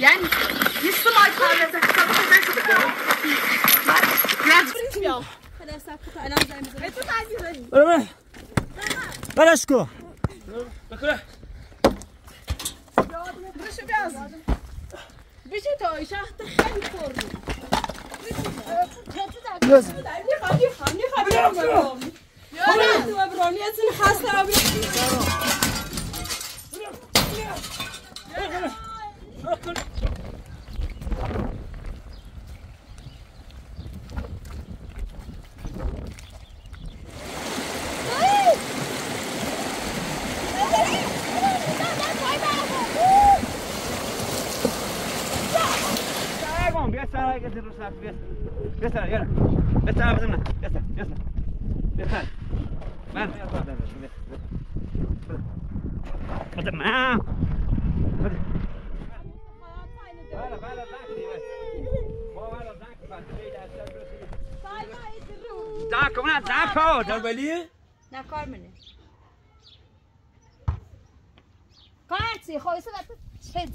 یعنی بیسم الله الرحمن الرحیم بیسم الله الرحمن الرحیم ولا راح ولا شو تقلع يا ابن الشيا تخين فورم بیسم الله يعني قاعد يحني خديو يا ابو رونيت سن خاسه ابو رونيت صار Oh,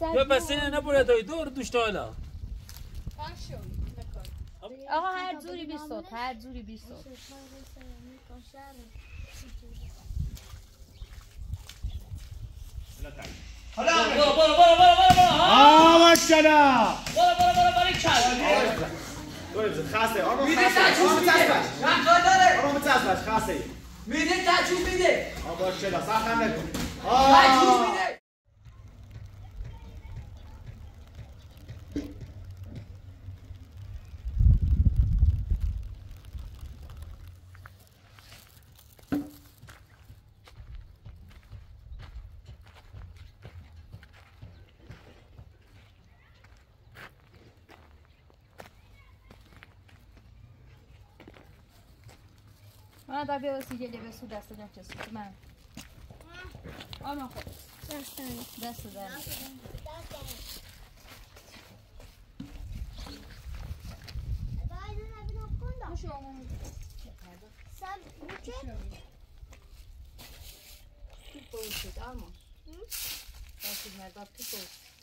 یا زدی بس اینه نبوره دای دور دوشت حالا. آقا هر جوری بیست صوت هر جوری بیست صوت برو برو برو برو برو آه ماشاءالله. برو برو برو برو کل. خاصه آقا خاصه آقا متصل آقا متصل خاصه میده تجوز میده. آقا ماشاءالله. سخت نکن تجوز میده. من در بیا سی گلی به سو دست نچسید من آما خود دست در تو پوشید آما دست مرداب تو پوشید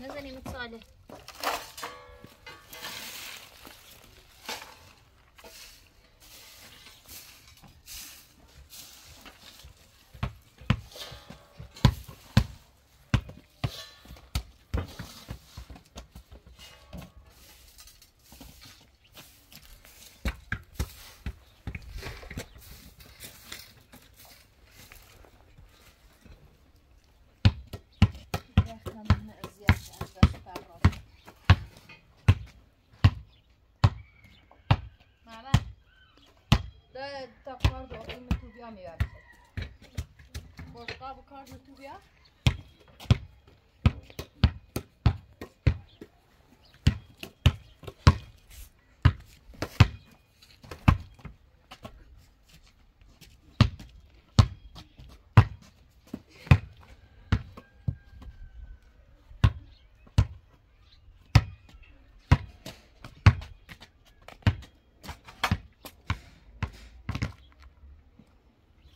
نزنیم اتصاله محمد ده تا کار دو این تو بیا می‌برم باشقا با کار تو بیا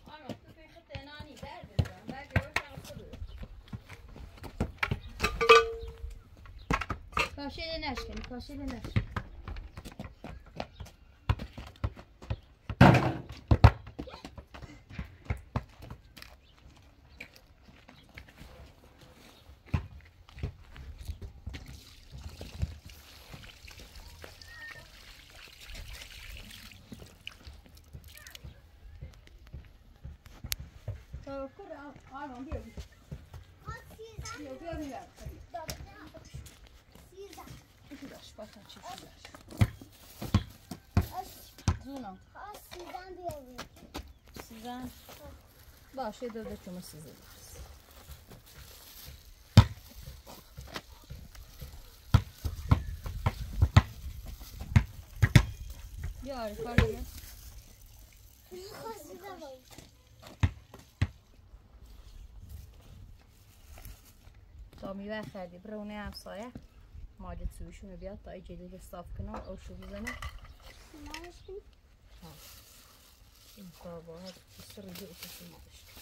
آره تو پیخ تنانی در بزن بعد یه خود کاشیل نشکنی کاشیل نشکنی تو کور آرمان بیا بیا بیا بیا بیا باش باشن چی باش زونا سیزن باشه داده چون سیزن بیا آره کار بیا تا میوه خریدی برونه همسایه ماجد سویشون بیاد تا ای جلیل صاف کنن او شو بزنه این بابا هست سر جو اساسی مالش. Vete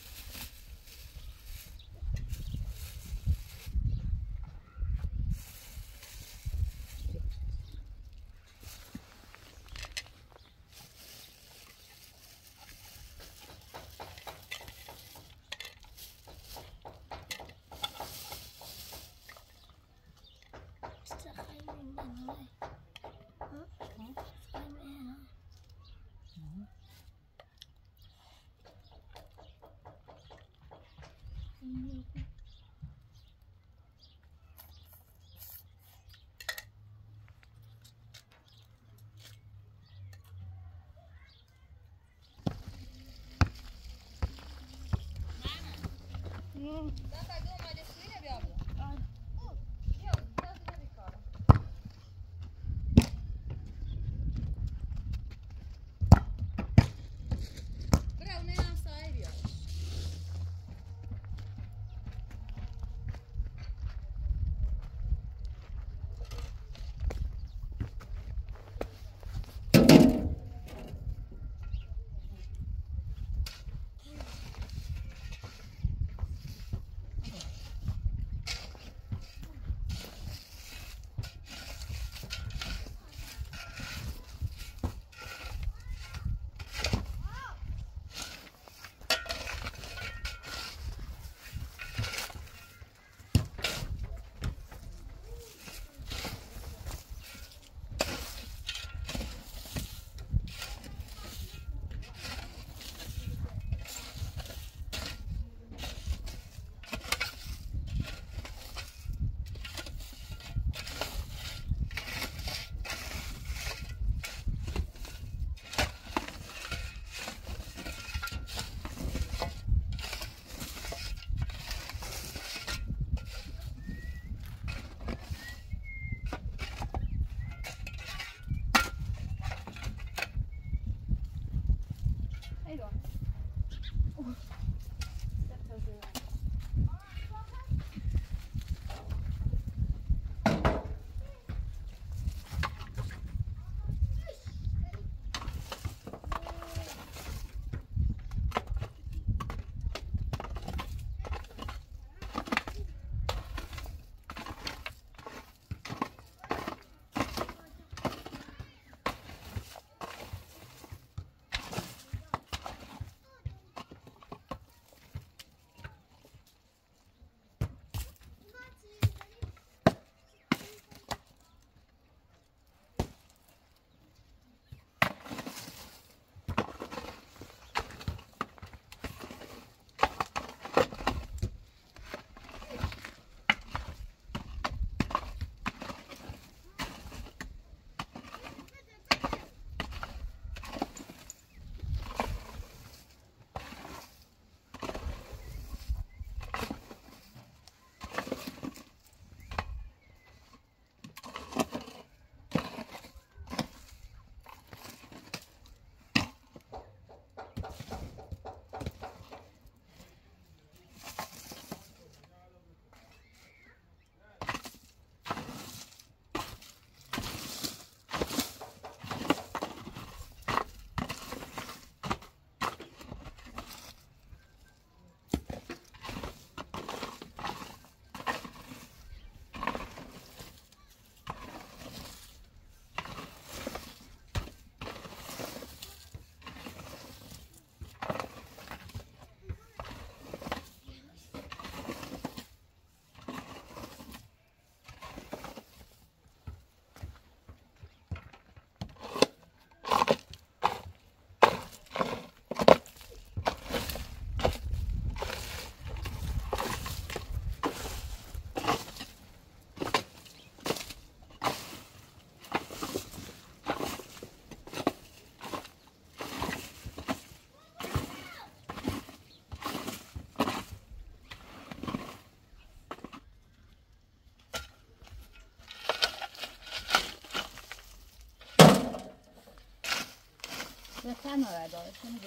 några dagar, sen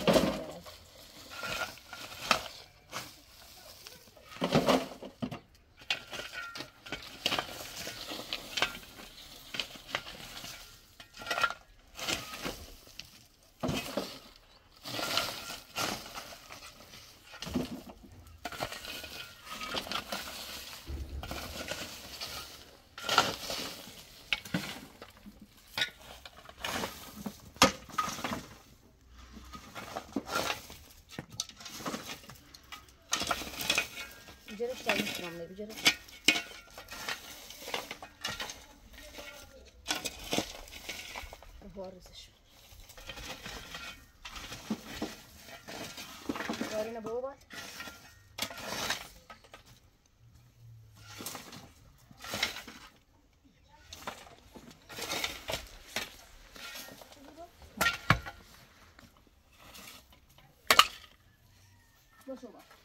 Gücerek çalmıştım onları gücerek. Buharız şu. Buharına boğu var. Nasıl var?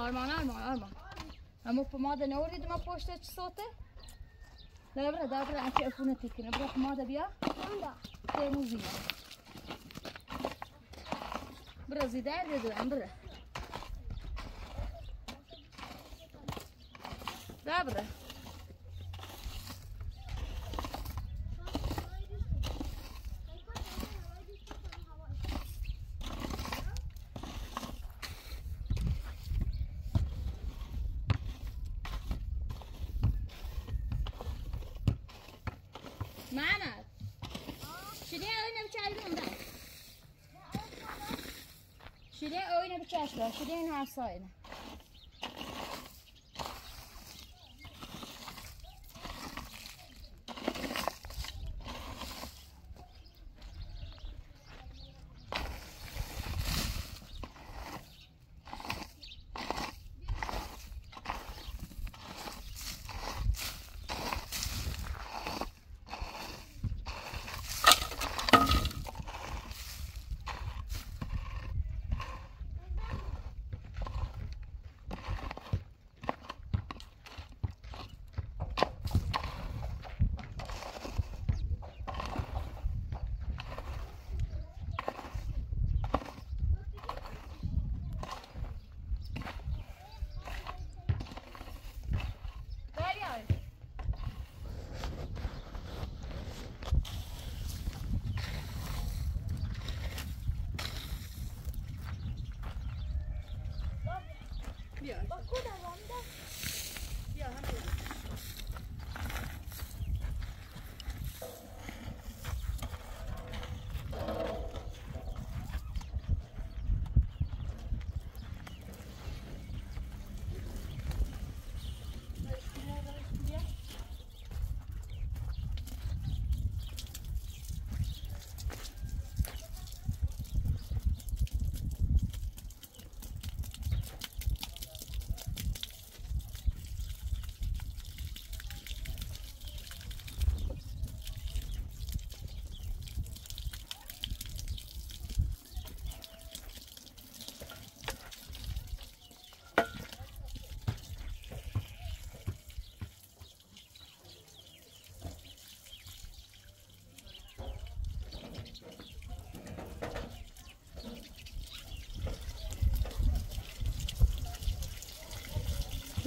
Arman, Arman, Arman. اما پماده نوردی ما پشت صوته؟ لا برا دا برا انت افونه تکنه برا پماده بیا تیمو زیده برا زیده دیدو ام برا دا برا محمد شیرین oyuna bir çay da. Şirin مشغول شدی؟ این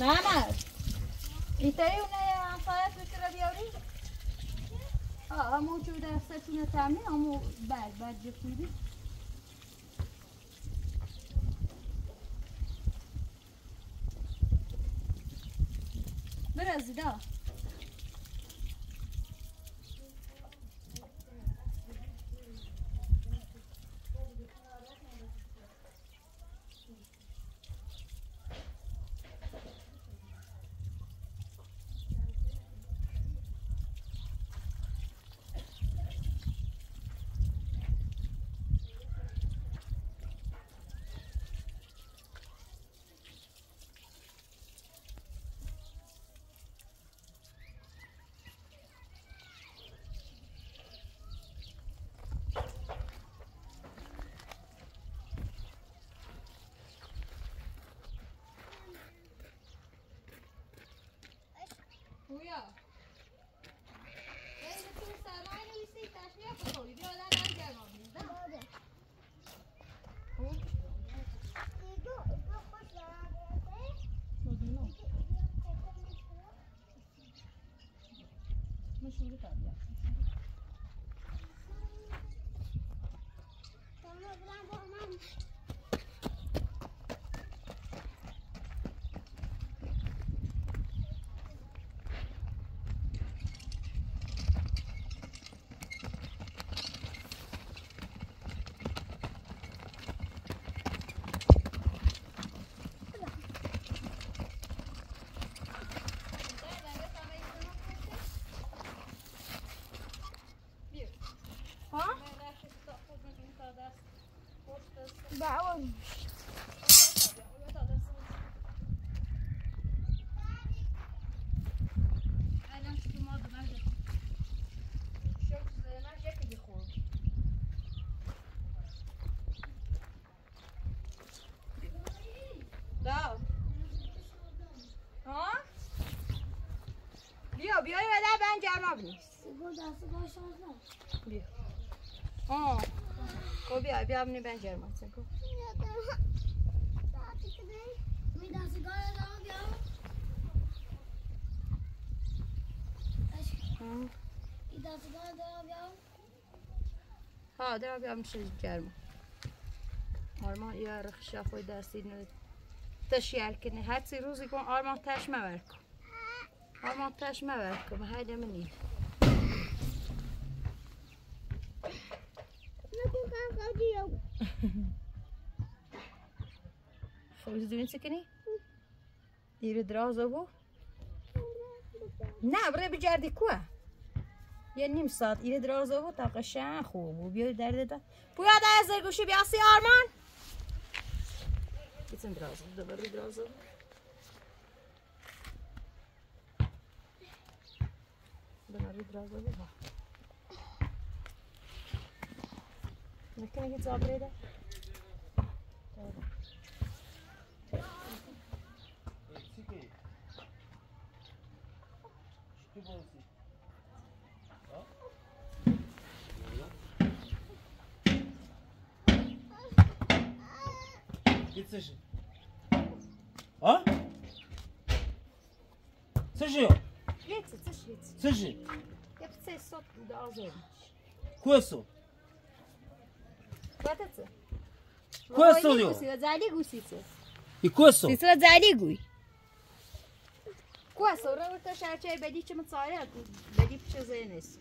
محمد اینطوری اونه همسایت بشه رو بیاری؟ آه همون چون دستتون تمنی همون بعد بعد جفوری برازیدا Pooja. Hej, det finns där. Nej, nu sitter jag snett på tåget. Vi har den här gamla دا ها بیا بیا یه در بند جرما بنیست بیا آه خب بیا بیا بنی سکو ها در بیا میشه جرما آرمان یا رخشا خود دستی نو تشیال کنه هر سی روزی کن آرمان تش مور کن آرمان تش مور کن هیده منی خب دوین سکنی؟ دیره درازا بو؟ نه بره بجردی کوه یه نیم ساعت ایره درازا بو تا قشن خوب بو بیای درده دا بویا دا از گوشی بیاسی آرمان Gitsin biraz da böyle biraz da. Ben arayı biraz da bak. Ne kadar git zabreye de. Git sıçı. Ha? Sıçı. Git, sıç git. Sıçı. Hep ses sot da az olmuş. Kueso. Batatı. Questo diyor. Zali gusice. I kueso. Sisra zali guy. Questo, ora urta şarçaya bedi çi mıtsare bedi pişe zeynesi.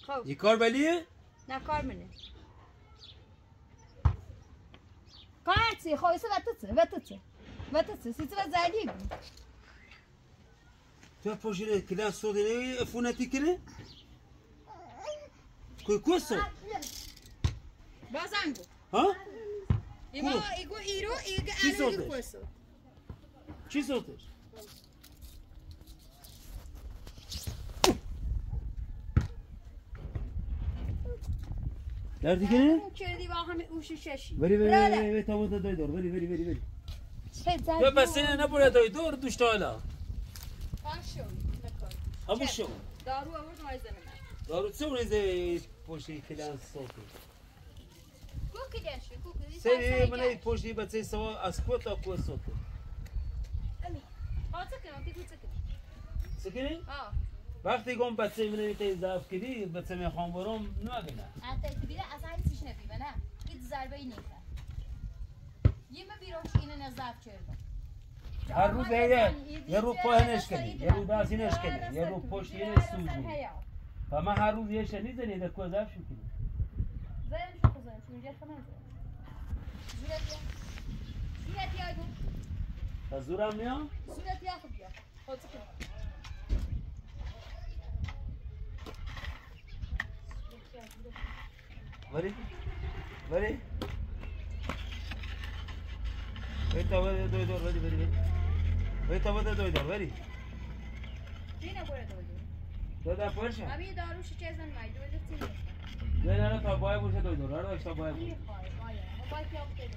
Xo, I karbeliye? ne kar mı ne? Kaçsi, xoysa vatıtsı, vatıtsı. Vatıtsı, sisra zali guy. Tu poşire kilan sodere funati kine? Kuy kueso. Bazango. Ha? Ima, igu iro, igu Ci anu, درد کنه؟ چه دی با هم اوش ششی بری بری بری بری بری تابوت دای دور بری بری بری بری تو پس سینه نبوره دای دور دوشتا حالا پاشو نکار همو شو دارو اوز مایزه نمه دارو چه اونیزه پشتی خیلی از صوتی کوکی داشو کوکی سری من این پشتی بچه سوا از کو تا کو صوتی امی ها چکنه ها چکنه چکنه؟ ها وقتی گم بچه منه تا ضعف کردی بچه می خان برم نمگنه انت تبيله اصلا هیچ نبی نه؟ هیچ ضربه ای نیست. یه ما بیرون اینو نزدیک کردم. هر روز یه یه رو پاهنش کنی یه رو دستینش کنی یه رو پشت یه سوزون و من هر روز یه شنید زنی در کوه ضعف شو کنی زين شو زين شو نجي خمس زين زين يا جو تا زورم يا خبيا خذ سكر ولی دور ولی ولی ولی ولی تا بده دوی دور ولی زين ابو دولي دو در پرشم ابي داروش چیزن مای دولي تیم نه نه نه تا بای بوشه دوی دور هر تا بای بوشه خای مایا باید یا خود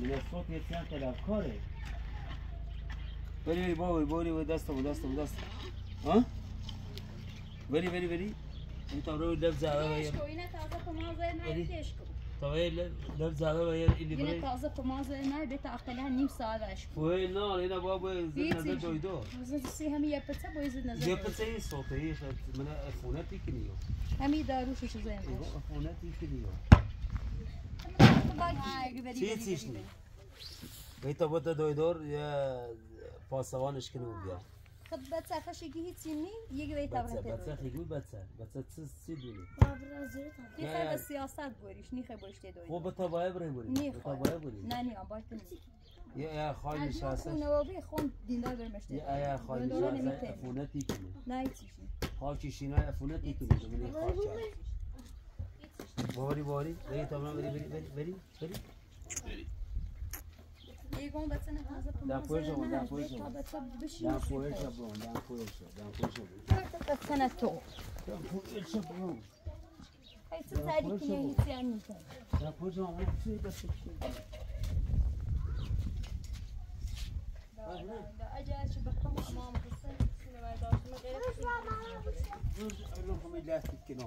من صوت یه تیان طلبکاره بری بری بابا بری بری دست بود دست بود دست ها بری بری بری این تا رو لب زعبه و یه اینه تازه پمازه نه کو تا وی لب زعبه و یه اینه بری تازه پمازه نه به تاختله نیم ساعت اش کو وی نه اینا بابا زد نظر دوی دور زين سی همی یه پته باید زد یه نظر پسه این صوته ایش من افونتی کنیو همی داروش چیزن اینا افونتی کنیو چی چیش نی وی تا بود دوی دور یه پاسوانش کنیم بیا خب بچه خشگی هیچ نی یکی به بچه تابرت بچه خیلی بچه. بچه چه چی دونی نیخه به سیاست گوریش نیخه باشته دوی خب تا باید بریم بریم. تا نیخه باید بریم. نه نیم باید نیم یه یه خالی شاسه خونه و بی خون دیندار برمشته یه یه خالی شاسه. افونتی کنی نه هیچیش نی. خاکی شینا افونتی کنی تو منی خاک باری باری. بری بری بری بری بری بری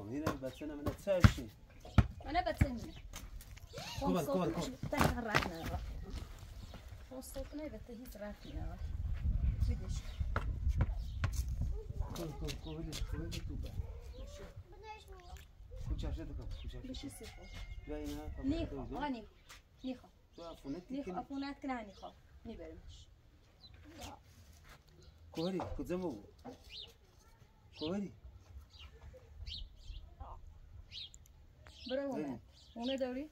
هنا بس انا من اتساشي انا بتسمي كبر كبر كبر تهرعنا وصلتنا بتهيز راتنا بدش كبر كبر كبر كبر كبر كوچه شده کن کوچه بشي سيفو جای نه نيخو اني نيخو تو افونتی نيخو کنی افونات كنا نيخو نبرمش کوهری کدوم بود کوهری برو هنا هنا دوري هنا دوري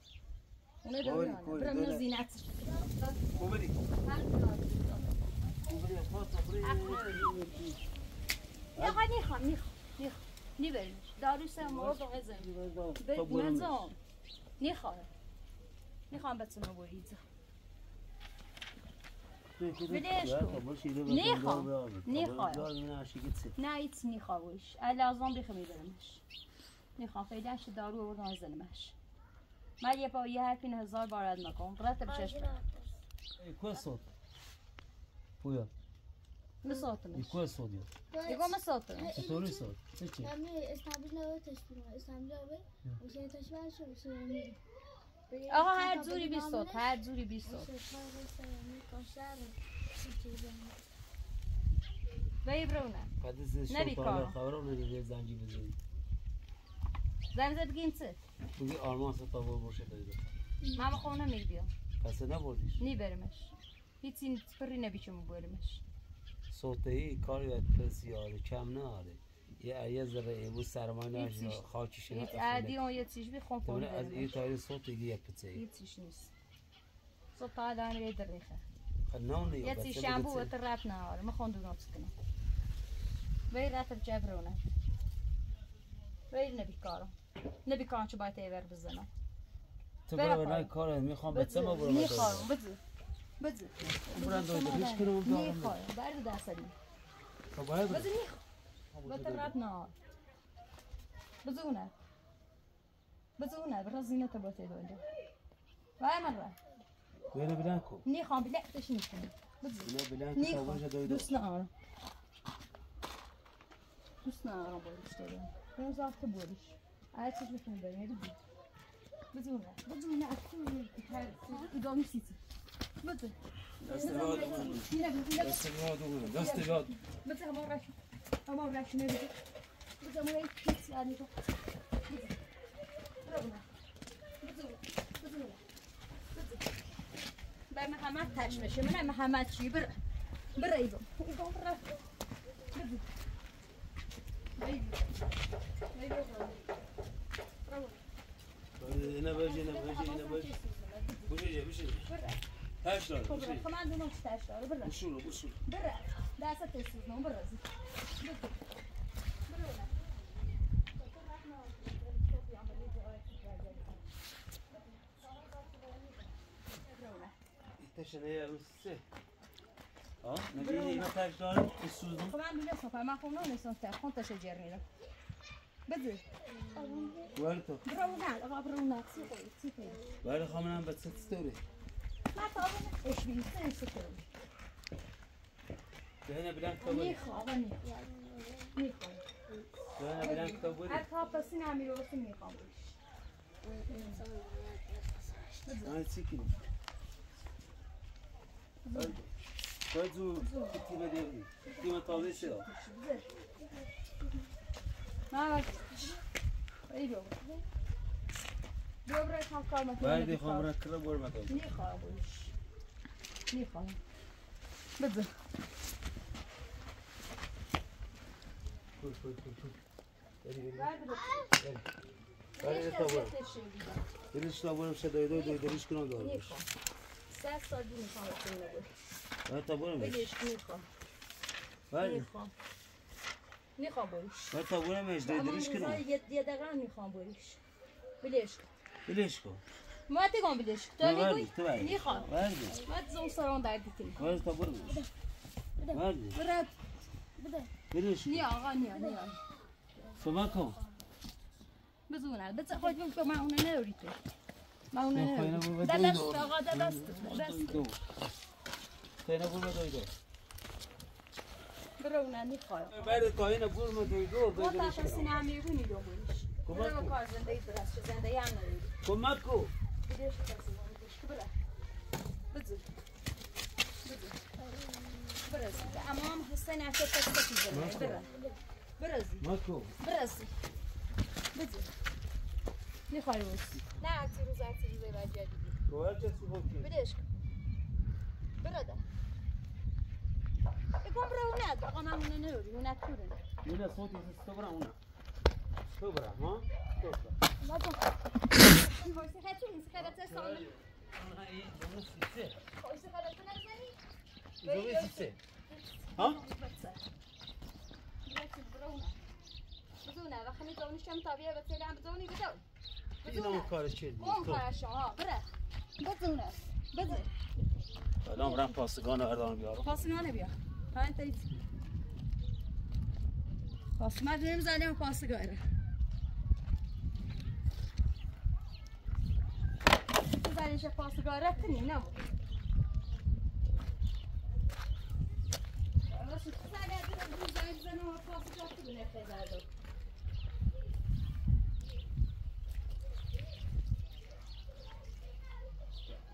كوري، هنا كوري، برو من دوري. زينات کوهری کوهری نيخو نيخو نيخو نيخو نبرمش دارو سمو دو ازم بنزام نيخو نيخو بتسمى بوريزه نيخو. نيخو. نه ایت نیخواهش لازم بخه میبرمش. نیخوام فعلاش دارو و نازنمش من یه پا یه حرفین هزار بار اد مکن قرات بچشم کوه صوت. پویا. مساتمش کوه صوت یا. دیگه مساتمش چطوری صوت؟ چی؟ آقا هر جوری بیستاد هر جوری بیستاد بایی برونه نبی شوکا کارم. خبرم ندیدی زنجی بزنی. زن زد بگیم چه بگی آرمان ستا بر باشه دایده ماما خونه میبیم پس نبردیش نی برمش هیچی فری نبیچم برمش صوته ای کاری باید پس یاره کم نهاره یه یه ذره ایمو سرمایه نشه. خاکش هیچ عادی اون یه چیز بخون فون از این تایی صوت دیگه پچه هیچیش نیست صوت آدم یه دریخه خنان یا یه چی شامپو و ترات نهاره ما خوندو نوت کنم وی رات بجبرونه وی نبی کارم نبی کارم چه باید ایور بزنم. تو برا برای کار. کار می‌خوام به بزن. ما برو می‌خوام. بزن. بزن. برن دایده هیچ کنم می‌خوام. برد تو باید بزن. می‌خوام. و ترات نهار. بزونه بزونه برا زینت باید ایدونده و مرة لا تشنيخم اینا بلنکو تا نيخام باشه دایده دوست نارم دوست نارم بولش دارم. من زافت بولش هر چیز می‌تونی یه بگی بزو بزونه بزونه اصلا ادامه سیتی بزن دست یاد دست یاد دست یاد بزن همه رش همه رش نمیده بزن همه کیس یعنی تو به محمد تش میشه من محمد چی بر بر ایدم ایدم بر اینه بجی اینه بجی اینه بجی بجی بجی تاش دار بجی كمان دو نص تاش دار برا بشورو بشورو برا ده ست تسوز نو برا زي تشنه یا سه ها نبینی اینه تاش دار بسوزم كمان دو نص فما كنا نص تاش كنت شجرني له بدي ولی ونال ابا برا ونال سيقي سيقي ولی خامنم به ست ستوری ما طابن ايش بي سن سكر دهنه بلان کتاب نيخا غني نيخا دهنه بلان بودی اركا بس نعمل وقت نيخا آن چی کنی بازو کتی بدی کتی من بیاورای خام کار مکنم بردی خام را کرا بار مکنم نیخواهمش نیخواهم بذار کور کور کور کور بری بری تا بارم صدای دای دای دریش کنم دارم نیخواهم سه سال دیگه می‌خواهم بکنم نگوش تا بارم بگیش نیخواهم نیخواهم می‌خوام بریش. بعد تا برم اش اما دلش کنم یه دقیقه می‌خوام بریش. بلیش دلش کن. ما تیگم بلیش. تو میگوی. می‌خوام. بعد ما زون سران دردی کنی بعد تا برم بعد برد دلش کن. نیا آقا نیا نیا. فما کن. بزونه بس خود بگو که من اونه نداری تو من اونه نبود، دوی دست دار. آقا دست دست. دو تینا برم دوی دو برو اونه می‌خوام. بعد کاین دوی دو ما دوی دلش تا سینه کنم هم میگونی دو بریش کمک برو کن. کار زندگی درست چه زندگی هم نداری. کمک کو بیدش کسی بریش که برو. بزن. بزن. برسی اما هم حسین تا کسی زنه برو. برسی ماکو برسی بزن. می‌خوای بسی نه اکتی روز اکتی روز و جدیدی تو چه سو بدش کن برده بگم برو اونه آقا من اونه نداری اونه کورونه Una. صوتي تستبرع هنا تبرع ها تبرع Vado. Forse faccio un scadatore solo. Forse scadatore solo. dove si sei ها بدونه و خمی دونش هم طبیعه به تیله هم بدونی بدون اینا کارش چه قوم کارش ها بره بدونه بده الان برم پاسگان اردان بیارم Right, Posso mais ou menos ali eu posso agora. Ali já posso agora tenir, não. Eu acho que dos olhos eu não posso já tudo, né, pesado?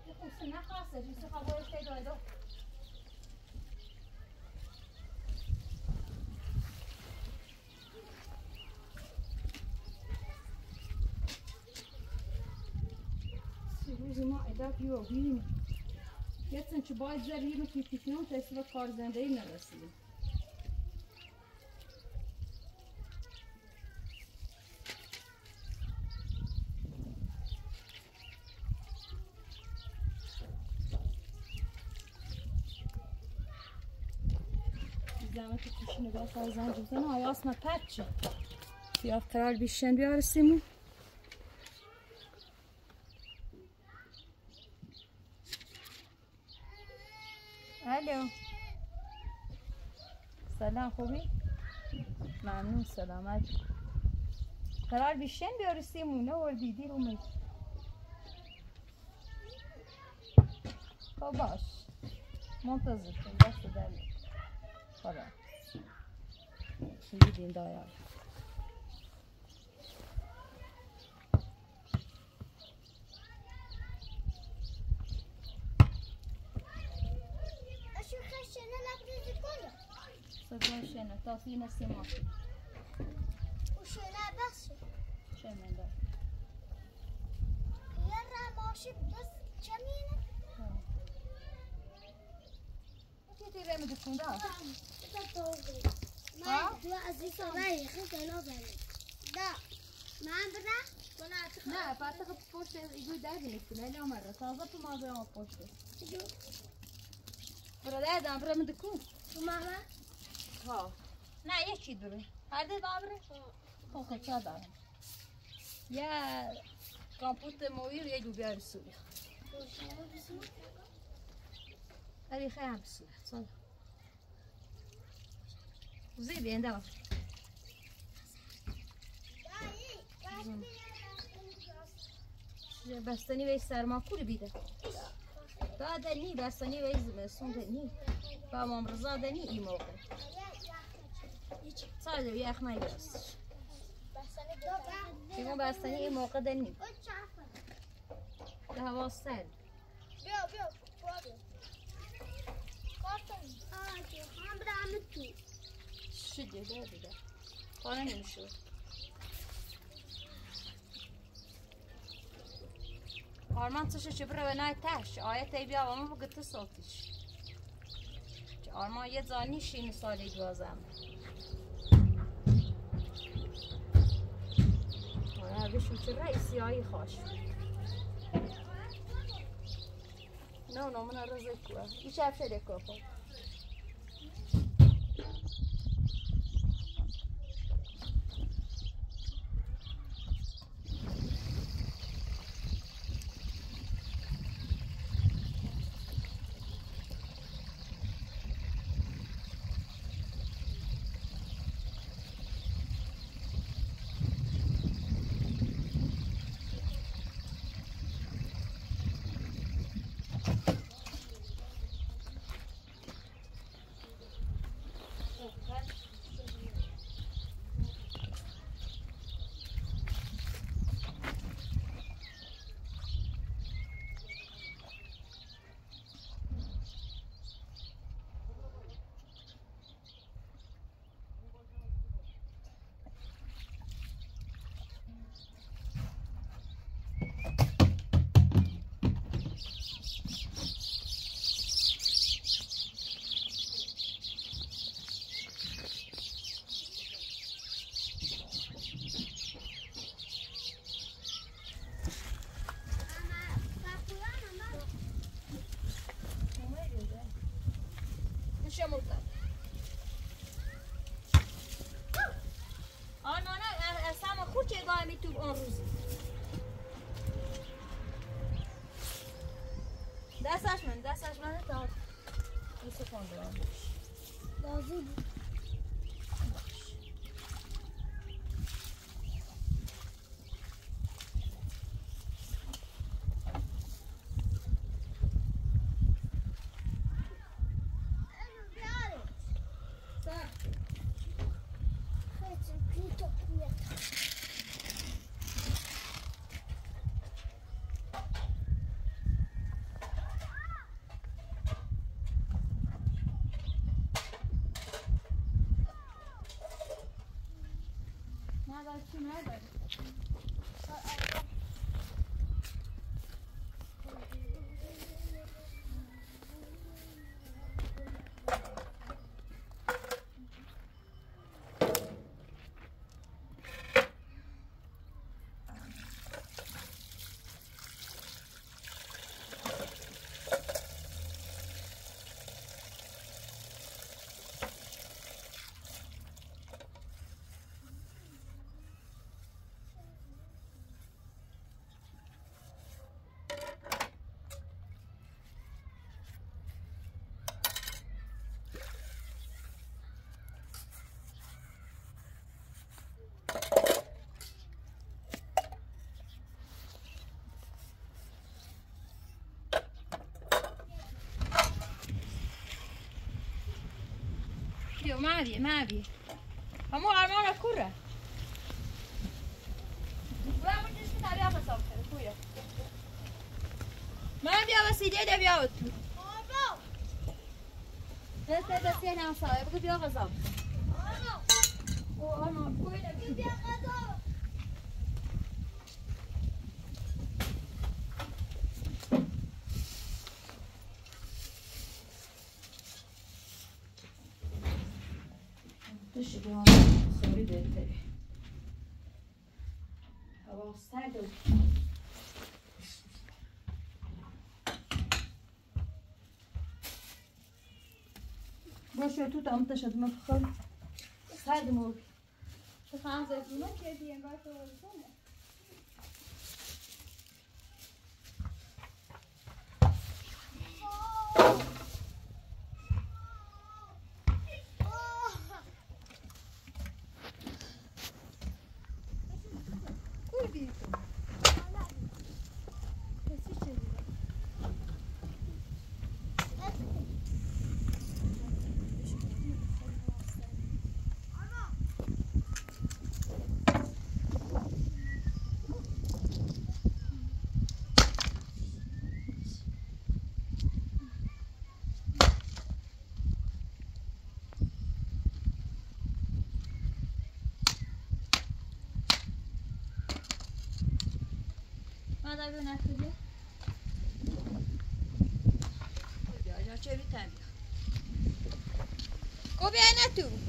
Eu funciono na costa, a gente só acabou de ter doido. Işte doydu. روزی ما ادب یو بیم Geçen şu bazıları yemek yetişmiyor, teslim kar zendeyi neresi? زحمت کشی نگاه کار زنجیر زن آیاس ما پچه بیا قرار بیشن بیارسیمو الو. سلام خوبی؟ ممنون سلامت. قرار بیشتن بیارسیمونه و دیدی رو می خب باش. منتظر کن دست در خدا. دیدین دایار. تا سینه سیماسی وشنا بس شنه دار يرى ماشي بس چی تیره می دکون دار ما دو عزيز صغير خذ انا بني لا ما عندنا ولا نه فقط خب پشت ایگوی در گرفتیم ولی آمده تازه تو مازه آم پشت برو ده دام برو می دکون ماما ها. نه یکی داره هر ده داره؟ خب خب چه دارم یه کامپوت مویر یه دو بیار سوری. هذه خير بس صدق زي بين دوا بستنی وی سرما کوری بیده. دا دنی بستنی وی زمستون دنی امام رضا دنی ای موقع ساده یخ نگرستش دیگه بستنی ای موقع دنی ده هوا سرد بيو بيو بيو كارتون اه هم بدأ عملتو شده ده دیگه خانه نمیشه آرمان تشه چه بره نای تش آیت ای بیا اما بگه سالتیش چه آرمان یه زانی شین سالی دوازم آره بشو چه رئیسی هایی خوش. نه من رزه کوه. ایش افشه دکو میشه Ooh. I that you know, لازم ندار چی نداری Dio, ما ابي ما ابي همو ارمان كوره ما بیا وسیله ده بیا تو بابا بس بس یه نم صاحب بگو بیا غذا او آنا بیا غذا باشه تو tam تشد ما بخور سرد مو. تو خواهم زیتونه که دیگه انگار تو مادر به چه بیتن کو بیا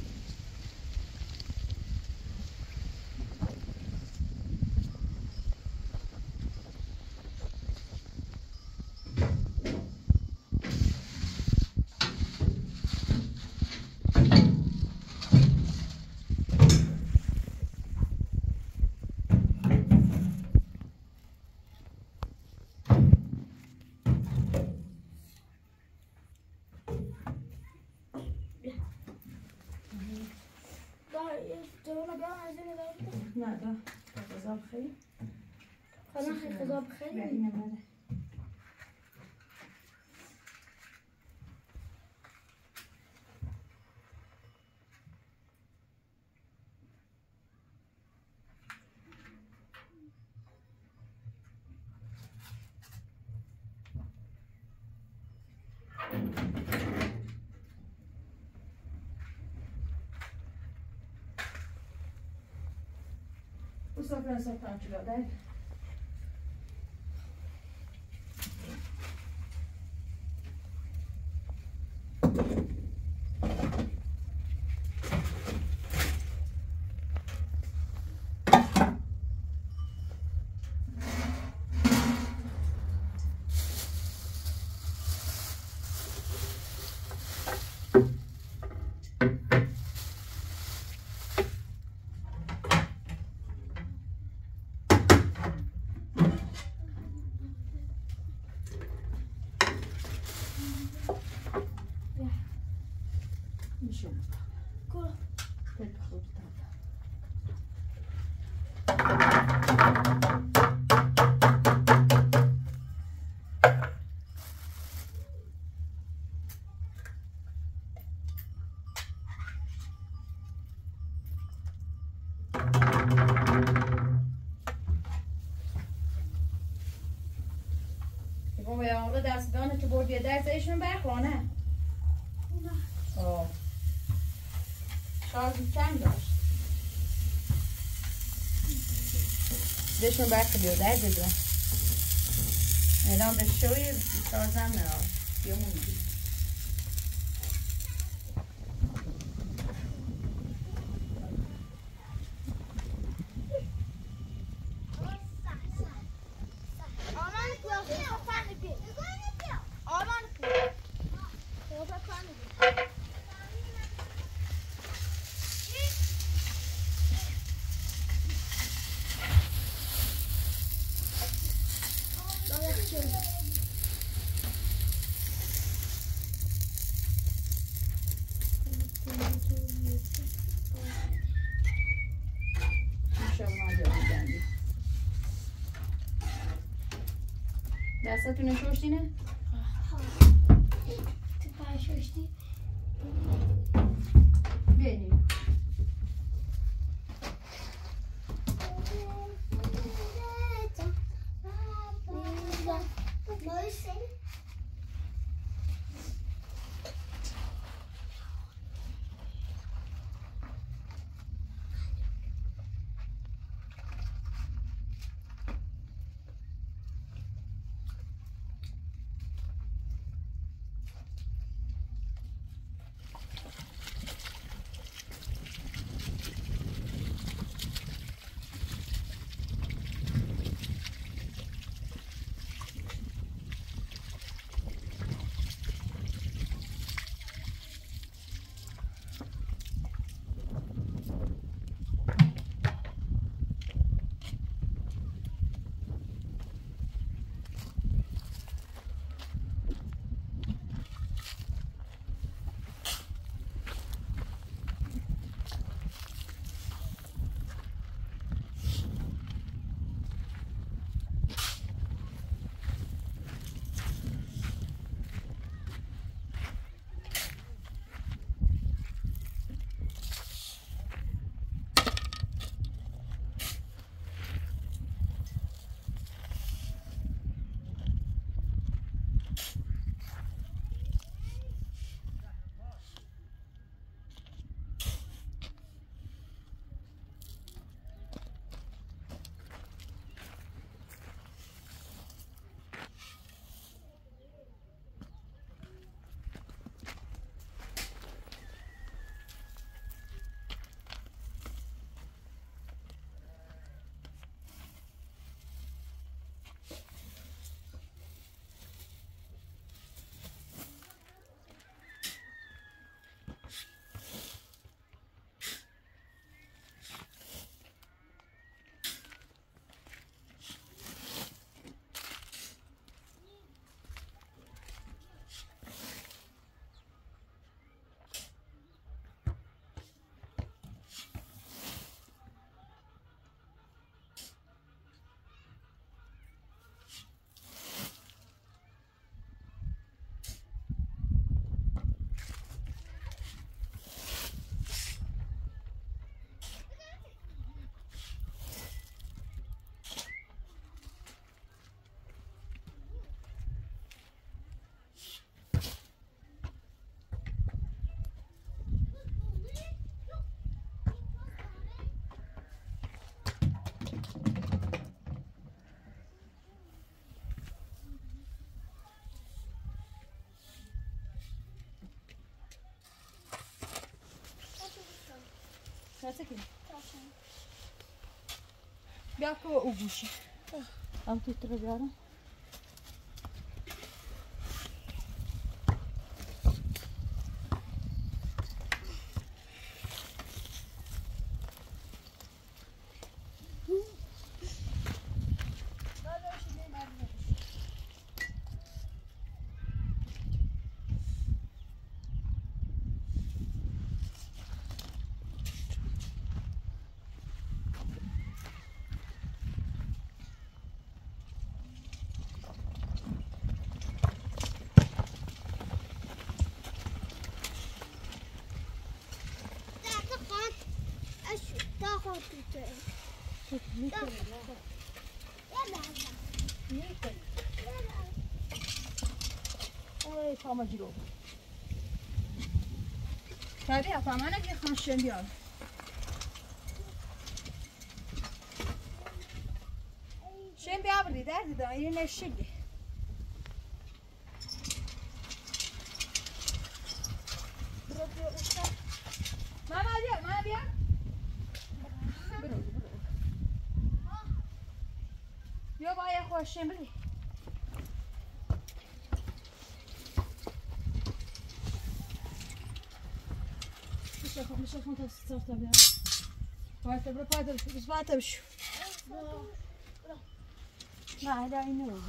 نه تو نه دا غذا بخیر خدا خیلی. خدا بخیر going to stop talking about there. بابا یا آقا دستگانه که برد یه درس ایشون برخوانه آه شارژ کم داشت بهشون برخی بیاد در دیگه الان به شوی شارژم نه یا American Resource Unit? Nasıl ki? بیا که او گوشه هم توی رو بیارم ای تاما جلو تابی افهم انا که خانشن بیار. شن بیا بردی در دیدم این نشگی ماما بیا ماما بیا. برو Nasıl fantastik tarafta ya. Payda bırak payda bırak. Biz payda bırak. Ben hala iniyorum.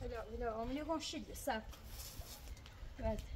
Hello, hello. I'm going to go shoot this up. Right.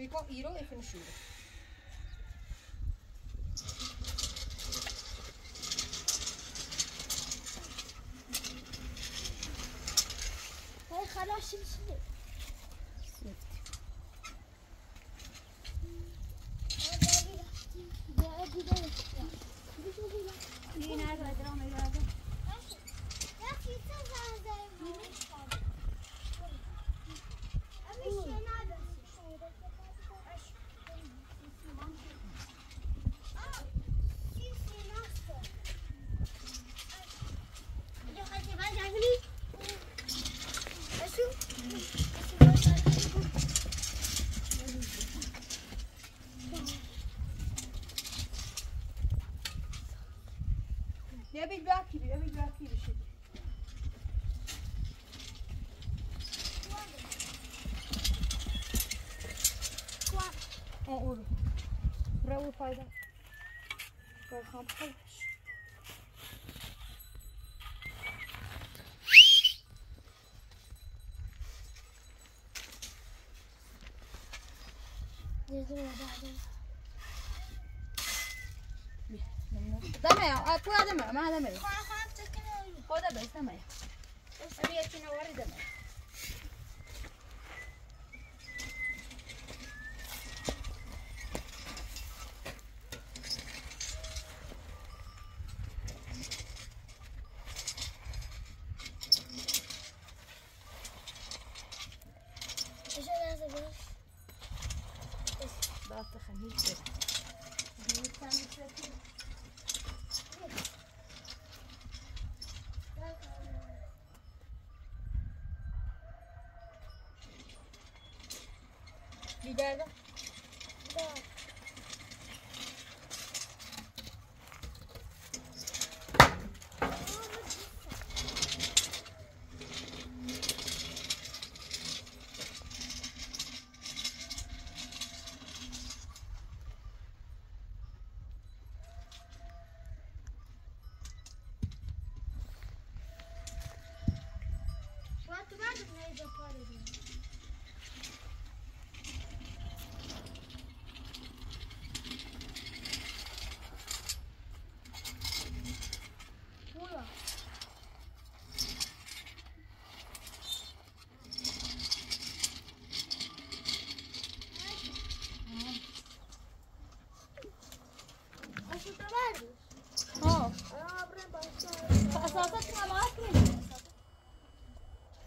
Vi kan Iro FN7. Bil belki bir, ne bil belki bir şey. O olur. Bravo fayda. Korkam kalmış. نه آه تو هم نه من هم نه. خواه خواهد شد که. خدا دستم نه. ازیتی نواری دم.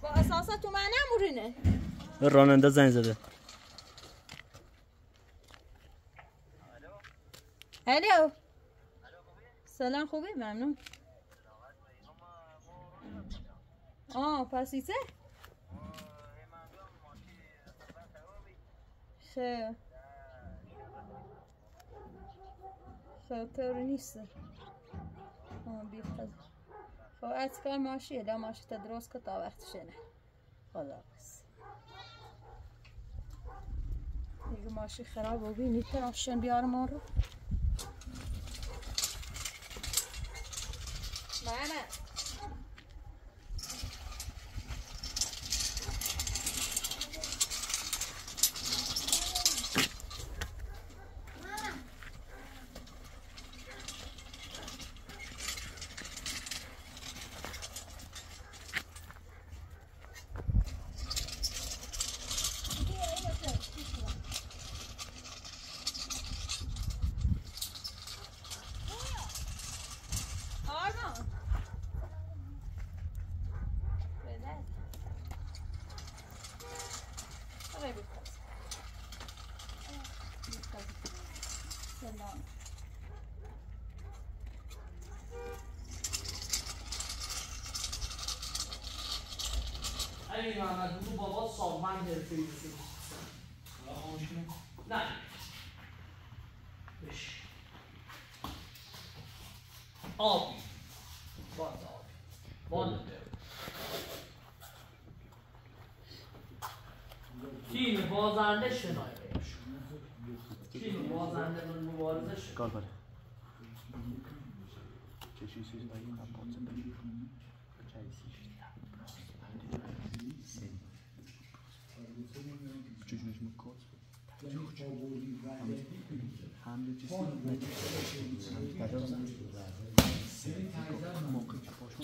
با اساسا تو من نمورینه راننده زنگ زده. الو. سلام خوبی؟ ممنون. آه پسیسه خیلی خیلی طوری نیست. آه بیخد خب از کار ماشیه دا ماشی تا درست که تا وقت شنه. خدا بس دیگه ماشی خراب و بینی ترافشن بیار ما رو. ماما آرمان بده. آره بیخواست. بیخواست. سلام. علی محمد بگو بابا سالمند حرفه ای نه بش آبی باز آبی باز تیم بازنده شنایده تیم بازنده به مبارزه شنایده کار بره چشی سیز باید این قبل چشمش مکات که پاشم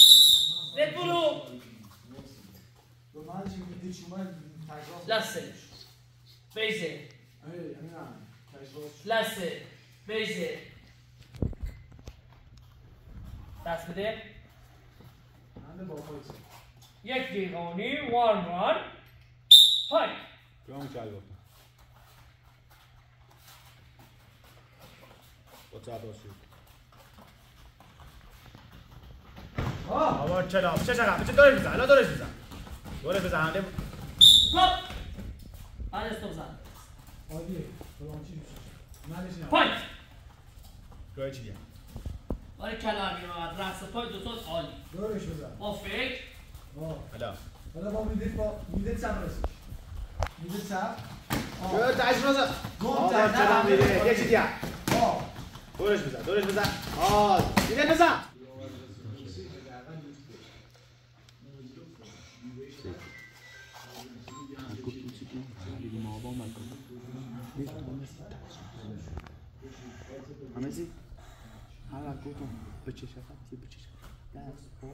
زد برو لسه بیزه لسه بیزه دست بده یک دیگانی وان وان های جام چال گفتم با چه باشید آوا چرا؟ چه چقدر چه دورش بزن الان دورش بزن. دورش بزن همه هاپ آن استوب زن پای گوه چی آره کلامی محمد رقص پای دو تاست عالی. دورش بزن. با فکر. حالا. حالا با می‌دید با می‌دید چپ رسید می‌دید چپ آوا زد. چرا میره یه چی آه. دورش بزن دورش بزن. آه دیگه بزن. همه زی هر گفتم به چه شفت یه به چه شفت دست پا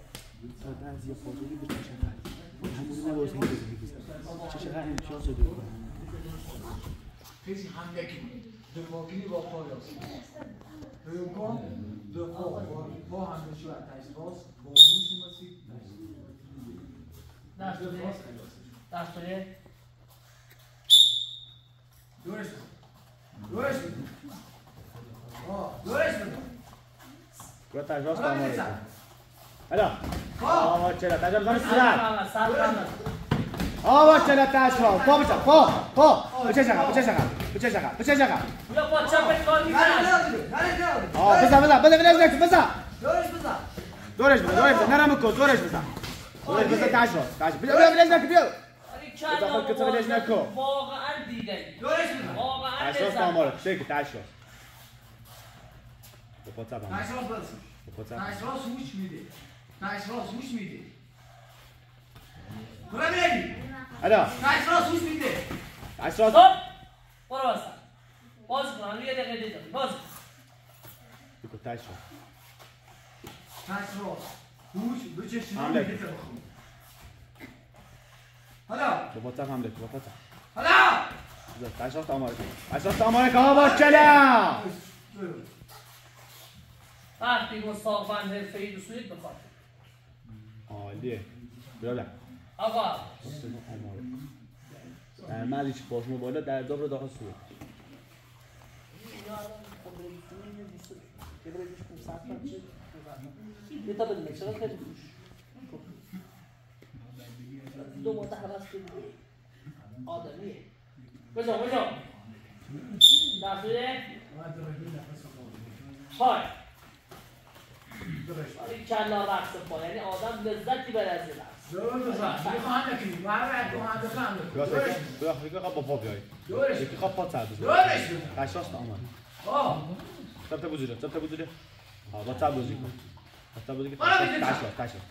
تا دست یه پازوری به چه شفت همونی نباید این بزنی بزنی چه شفت امتیاز دو کسی هم با پای است دوم کن دفاع با با هم شو تاش راست با موش مسی دست بده دست بده دورش بزن دورش بزن آه دورش بزن گوه تایش راست با حالا ما می‌ریزم. رسید حالا آه آوا چرا تایش بزن سر بچه پا پا به چه شقب به چه شقب به چه شقب به چه شقب بیا با چپت کار نه می‌کنم نه نه نه نه آه بزن بزن بزن بزن بزن دورش بزن دورش بزن دورش بزن نرم کن دورش بزن دورش بزن تایش راست تایش بیا بیا بیا بیا بیا آره که تبلیغ نکن. واقعا دیدنی دورش بزن واقعا تایش راست با ما لذت رسید شکل تایش راست به پا چپ هم. تاش راست بزن به پا چپ تاش راست هوش میده تاش راست هوش میده برو بیا حالا تاش راست گوش میده تاش خب برو واسه باز کن یه دقیقه دیدم باز کن. بگو تاش راست تاش راست هوش بچشی حمله. میگه بخون حالا با واتساپ حمله کن با واتساپ حالا بذار تاش راست آماده کن تاش راست آماده کن با چلا وقتی مستاقبند حرفه‌ای رسولید بخواد عالیه برادر آقا در داب رو داخل سوی یه تا بدونه چرا خیلی دو ماه حوض کنی آدمیه بجا بجا دستوره های کلا رقص پا یعنی آدم لذتی بره از رقص دور بزن می‌خوام نکنی برای دوام بخوام بیا یکی خواب با پا بیای دورش خواب پا سر بزن دورش بزن تاش راست آماده آه سب تا ها با بازی کن با تاب بازی کن راست تاش راست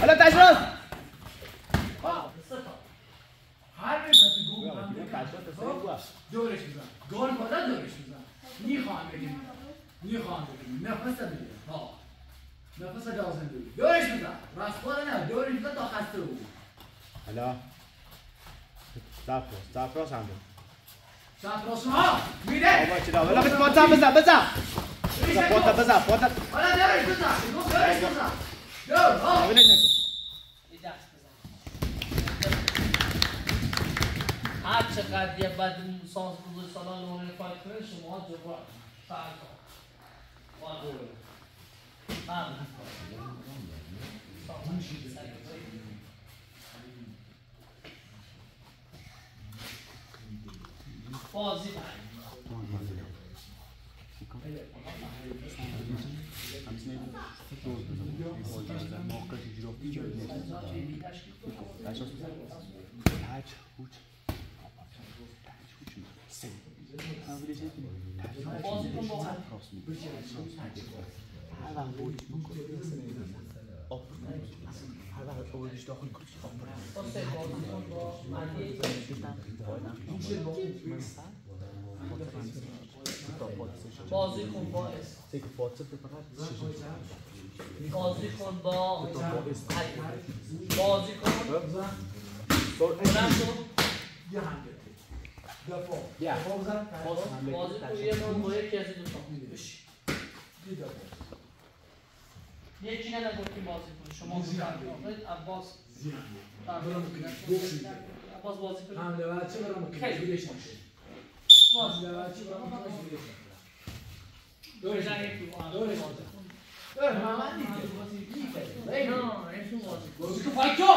حالا تا هر وقتی گو بیا، هم بیا، تاش راست سر خب، گوه. دورش بزن گل بالا دورش بزن می‌خوام بگیم می‌خوام بگیم نفس بگیر ها نفس لازم بگیر دورش بزن راست بالا نه دورش بزن تا خسته بود حالا سب راست سب راست حمله سمت راست ها میره بابا چرا حالا بزن پاتم بزن بزن بزن پاتم بزن پاتم حالا دورش بزن گفت دورش بزن دور ها حمله نکن یه دست بزن هر چقدر یه بد سانس بزرگ سالان نمونه کار کنه شما جبران فرق کن والا. هم. بازی تاج هوچ سه حمله شدی بازی کن با هم راست میگی هر وقت بودی بکن آب هر وقت داخل کن آب با سه بازی کن با مدیه بازی کن با اس سه که فاطمه فقط بازی کن با بازی کن یه حمله دفاع. دفاع بزن بازی کن یه از این دو تا یه دفاع یکی نگفتیم بازی کن شما عباس عباس بازی کن حمله بچه برام خیلی. بیلش نشه بازی بچه برام می‌کنه بیلش نشه دورش. دورش دور محمد نیست نه ایشون بازی کن بازی که فایتو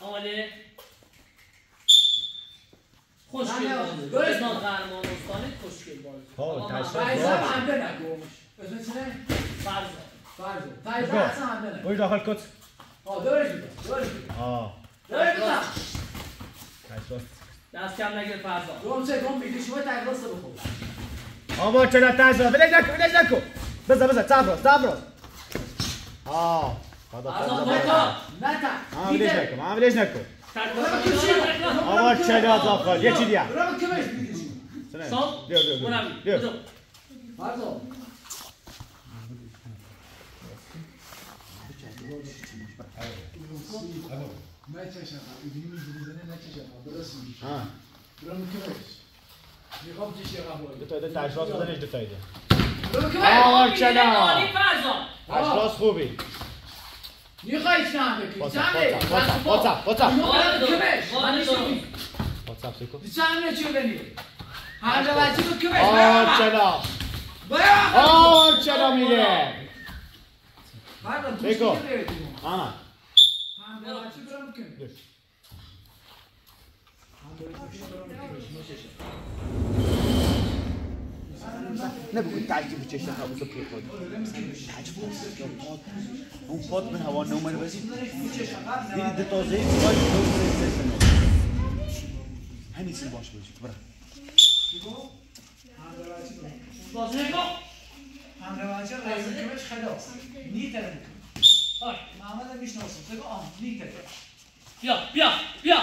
آماده خوشگل نه، نه، بازی درست. بدان قهرمان استانید خوشگل بازی ها، آقا تشریف من- فایزا حمله نگوش اسم چنه فرض فرض فایزا اصلا حمله نگو برو داخل کت آه دورش بزن دورش بزن آه دورش بزن تاج راست دست کم نگیر فرزا گم سه گم بیدی شما تگ راست بخور آبا چرا تاج راست بلش نکن بلش نکن بزن بزن سب راست سب راست آه خدا فرزا خدا دو تا نه تا من بلش نکن من بلش نکن تک آبا چرا داخل یه چی دیگه Eko, Ana. Dur. نه بگو تعجب چه شخص بود پی خود تعجب بود اون پاد من هوا نومر بزید دیدی ده تازه ای باید دو برسه همین سن باش باشید برا تازه ای کمش بگو. هم بچه برام کمش نه بگو تاج دی بچه شخص بسو پی خود تاج پاس اون پاد من هوا نومر بزی دیدی دو تازه باید دو سه سه همین سی باش بزی برا بازی نکن حمله بچه رئیس کمش خلاص نیتره های. محمد هم می‌شناسم بگو آه نیتره بیا بیا بیا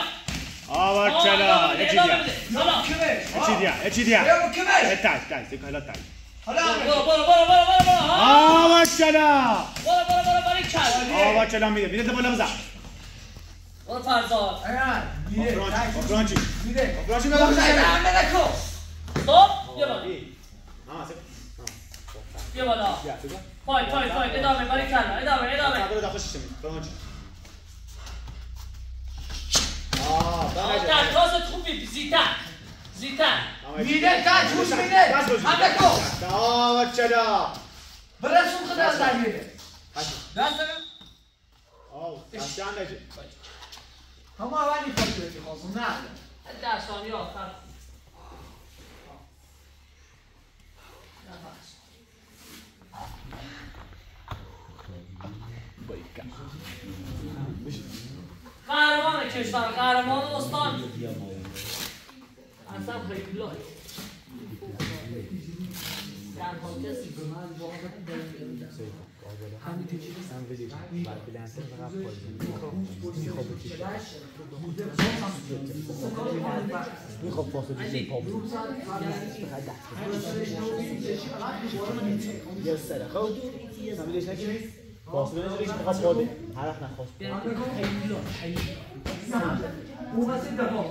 آوار چلا یه چی دیا حالا کمه یه چی دیا یه چی دیا بیا کمه تاش تاش دیگه حالا تاش حالا برو برو برو برو برو برو ها آوار چلا برو برو برو برو کل آوار چلا میده میده بالا بزن برو فرزاد ایان میره فرانچی میره فرانچی بابا بزن زنگ نکن استاپ بیا بالا آه سه بیا بالا بیا بیا فایت فایت فایت ادامه برای کل ادامه ادامه صبر داخل شش میده فرانچی آه در بله راست خوبی زیتر زیتر میده تا جوش میده هم نکن آوار چلا برسون خدا زنگ میده دست آه دست نجه همه اولی خود بودی خواستم نه در ثانیه آخر قهرمان کشور قهرمان استان اصلا تنها کسی به من واقعا دلم یه سره خب نمیدیش نکنی فاصله نمیدیش می‌خواد باده حرف نخواست اون واسه دفاع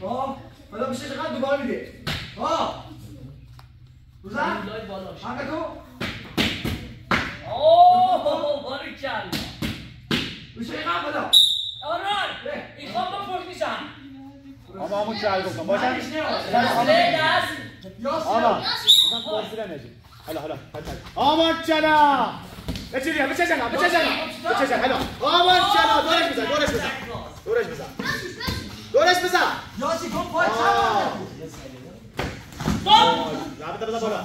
ها حالا میشه چقدر دوباره میده ها روزن بیگلای بالاش هم نکن اوه باریکلا میشه اینقدر بالا آران این خواب با فرق میشم اما همون چهل گفتم باشن دسته دست آما اصلا فاصله نجه حالا حالا آمان چلا بچه بیا بچه چلا بچه چلا بچه چلا حالا آمان چلا دورش بزن دورش بزن دورش بزن. دورش بزن. یاسی کن پای. چند رابطه بزن بالا.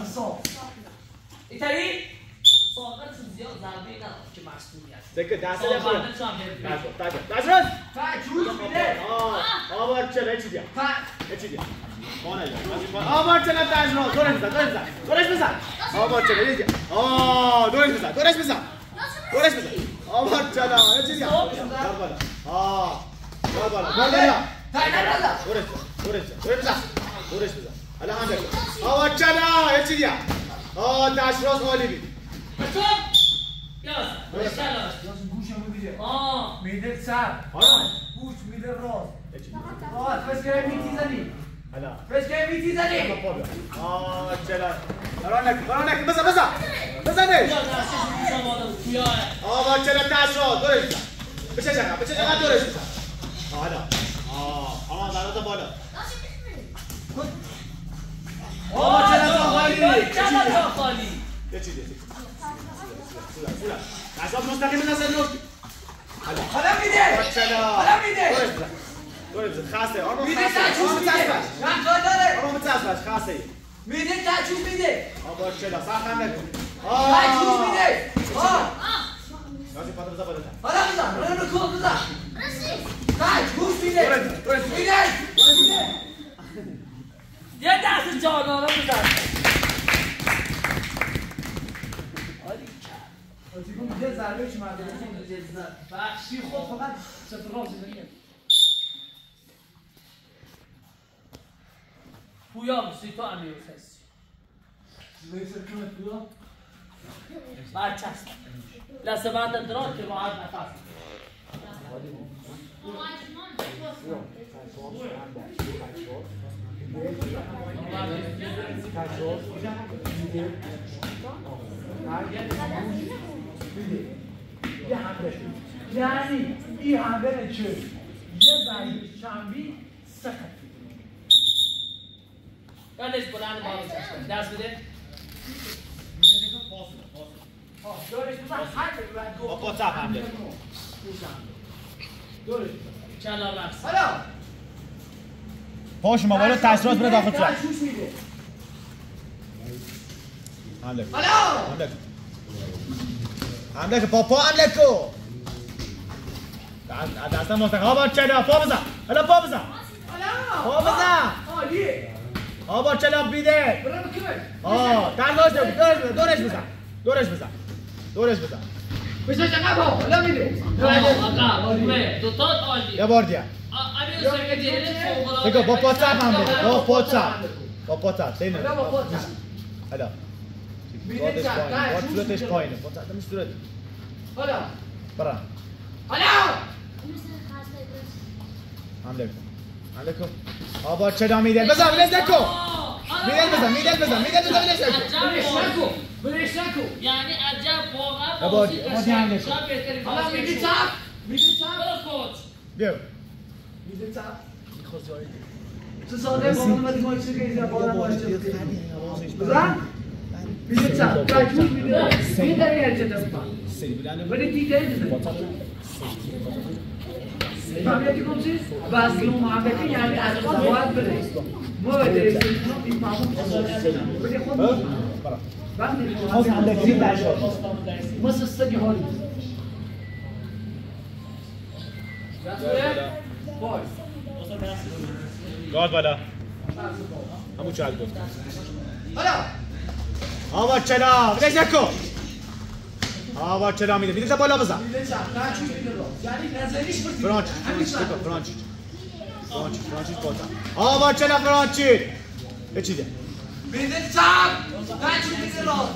ایتالی؟ ساقط زیاد ضربه نداره که مسئولیت سکه دست نخواه ساقط تو هم دست دست دست راست تا جوش میده. آه آمان چلا چی بیا. تا چی بیا. خانه آمان چلا دست راست دورش بزن دورش بزن. دورش بزن. آمان چلا یه آه دورش بزن دورش بزن. دورش بزن. آمان چلا چی بیا دار بالا آه بالا. بالا. دورش دورش دورش بزن. دورش بزن. حالا هم بکن آوا چلا یه چی دیا آه دست راست عالی بید یاس باریکلا یاسی گوشم میده آه. میده سر. حالا گوش میده راست یه راست بس که میتی آه چلا قرار نکن قرار نکن بزن بزن بزنش یا دستش میشم آدم تویا آوا چلا دست راست دورش بزن بچه چقدر بچه چقدر دورش بزن آه، حالا آه آما برات بالا آقا چرا خالی جا خالی یه چی دیا حساب مستقیم نزد نوش حالا حالا میده حالا میده بزن بزن خاصه آرمان میده جوش آرمان میده نه کار داره آرمان چسبش خاصه میده تا جوش میده آقا چلا سخن نکن تا جوش میده ها نازی پاتو بزن بالا حالا بزن رو کن بزن تا جوش میده میده میده یه دست جانانه بزن یه ضربه چی مرده بخشی خود فقط سفرها زندگیه پویا بسی تو امیر کنه پویا برچست لسه بعد دران که راحت نفس یه حمله یعنی این حمله چه یه ضربه شنبی سخت یادش بلند بالا دست بده با چپ حمله دورش چلا بخش حالا پاش ما بالا تاثیرات بره داخل صورت میده حمله کن حالا حمله کن حمله کن پا پا حمله کن دست دست مستقیم ها بار چلا پا بزن حالا پا بزن حالا پا بزن عالیه بار چلا بیده آه در داشت دورش بزن دورش بزن دورش بزن دورش بزن بشه چقدر با حالا عالی یه بار دیگه بگو با پا چپ هم بده با پا چپ با پا چپ دینه حالا با خود حالا میره بادش چپ، پایین نه، باد چوب صورتش. پایینه چپ نمیشه صورت حالا برا حالا حمله کن حمله کن آبا چرا میدل بزن بلز نکن میدل بزن میدل بزن میدل بزن بلز نکن بلش نکو بلش نکو یعنی عجب واقعا بابا، بازی بابا، قشنگ. حمله کن. شاید بهترین حالا بازی میگی شد. چپ میگی چپ برو کوچ بیا میگی چپ تو ساده با من اومدی ما چه که بالا باشه بزن میگی چپ کجوش میده میده یه چه دست سری بودن ولی دیگه بزن فهمیدی کم چیز؟ که اون محبتی یعنی از خود باید بره ما باید این معمول ولی خود وقتی ما سستگی حالی گاد بالا همون چهل گفت حالا آبا چرا بلز نکن آبا چرا میده میده بالا بزن میده چپ کجوش میده راست یعنی نظریش بزن فرانچ همین چپ فرانچ فرانچ فرانچ بالا آبا چرا فرانچ یه چیزه میده چپ کجوش میده راست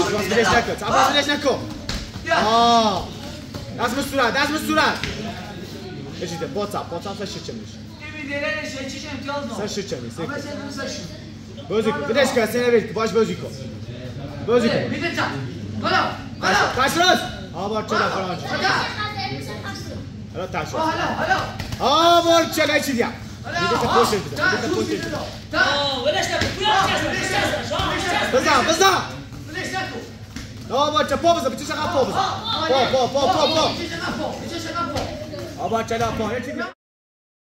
چاپاس بلش نکن چاپاس بلش نکن آه دست به صورت دست به صورت یه چیزه با چپ با چپ سر شیچه میشه این میده نشه چیش امتیاز سر نه شیچه میشه همه چه دوستشون بازی کن بدش کن سینه برید باش بازی کن بازی کن میده چپ حالا حالا تاش راست آبا چرا فرانچ حالا حالا تاش راست حالا حالا آبا چرا چی دیا میده تا پشت بزن